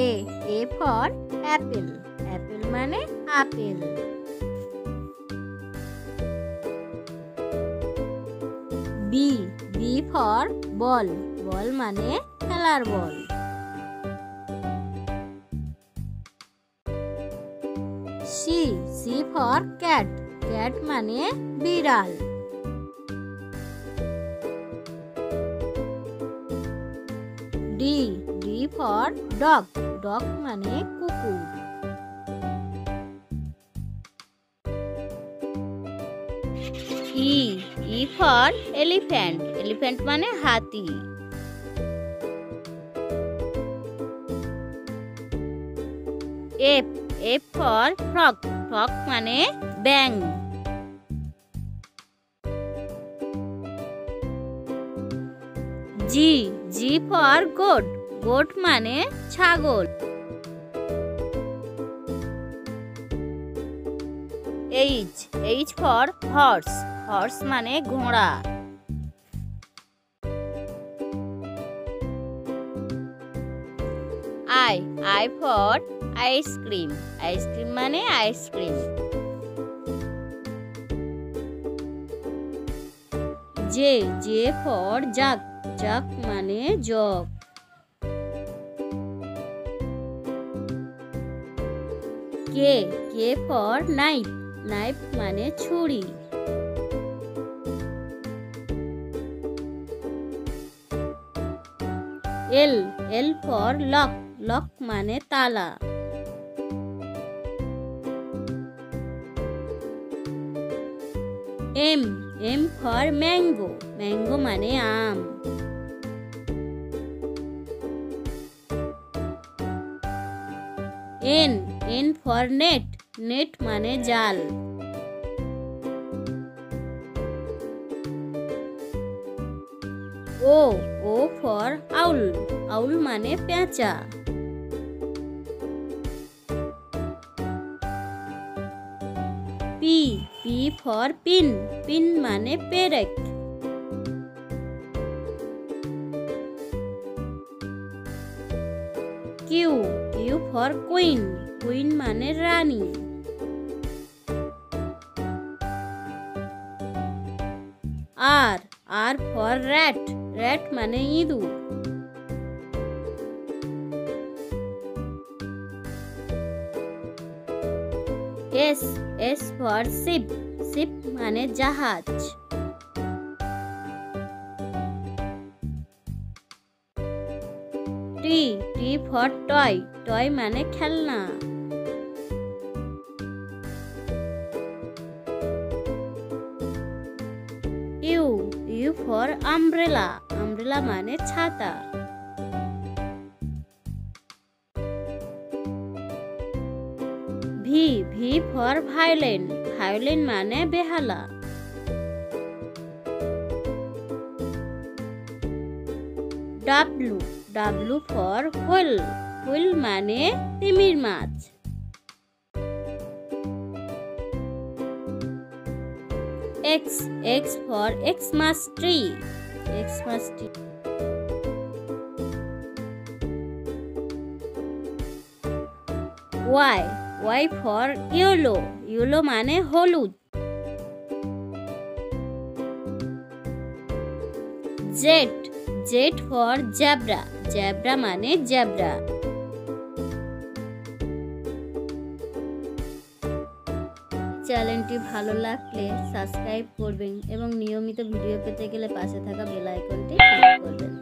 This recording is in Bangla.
A A for apple apple মানে apple. B B for ball ball মানে খেলার বল C C for cat cat মানে বিড়াল। D D for dog dog মানে কুকুর। E E for elephant elephant মানে হাতি। F F for frock frock মানে ব্যাং G G for goat goat মানে ছাগল। H H for horse horse মানে ঘোড়া। I I for ice cream ice cream মানে ice cream J J for jug jug মানে jug K? K for knife knife মানে ছুরি। L L for lock lock মানে তালা। M M for mango mango মানে আম। N N for net net মানে জাল ও ও ফর আউল আউল মানে পেঁচা P P for pin pin মানে পেরেক Q Q for queen queen মানে রানী R R for rat rat মানে ইঁদুর S S for ship ship মানে জাহাজ T T for toy toy মানে খেলনা। U U for umbrella umbrella মানে ছাতা। V V for violin violin মানে বেহালা। W W for whale whale মানে তিমির মাছ। X X for Xmas tree Xmas tree Y Y for yellow yellow মানে হলুদ। Z Z for zebra. Zebra মানে জ্যাবরা। চ্যানেলটি ভালো লাগলে সাবস্ক্রাইব করবেন এবং নিয়মিত ভিডিও পেতে গেলে পাশে থাকা বেল আইকনটি ক্লিক করবেন।